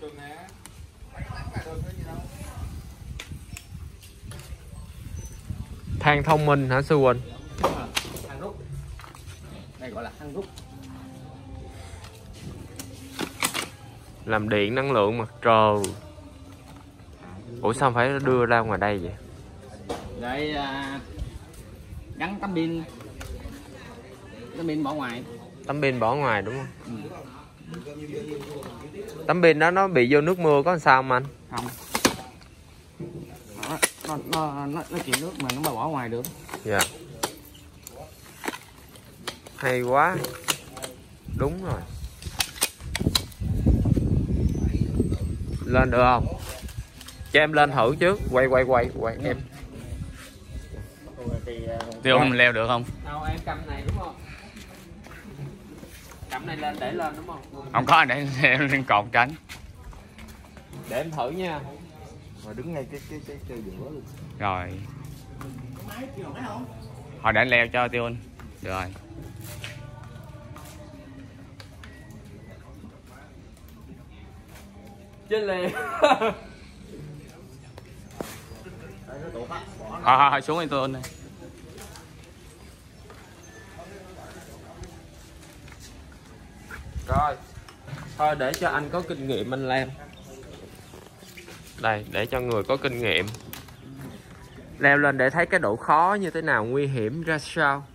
được nè than thông minh hả sư huynh thang rút đây gọi là thang rút. Làm điện năng lượng mặt trời. Ủa sao phải đưa ra ngoài đây vậy? Để à, gắn tấm pin. Tấm pin bỏ ngoài. Tấm pin bỏ ngoài đúng không tấm pin đó nó bị vô nước mưa có sao không anh? Không. Nó nó nó nó, chịu nước mà nó mà bỏ ngoài được. Dạ. Hay quá. Đúng rồi. Lên được không? Cho em lên thử trước. Quay quay quay quay em. Thì tiêu không leo được không? Đâu em cầm này cầm này lên để lên đúng không? Không có để leo lên cột tránh. Để em thử nha. Mà đứng ngay cái cái cái cái giữa luôn. Rồi. Họ đã leo cho tiêu anh. Được rồi. Trên lề thôi thôi xuống đi tiêu anh đây rồi thôi để cho anh có kinh nghiệm anh leo đây để cho người có kinh nghiệm. Leo lên để thấy cái độ khó như thế nào nguy hiểm ra sao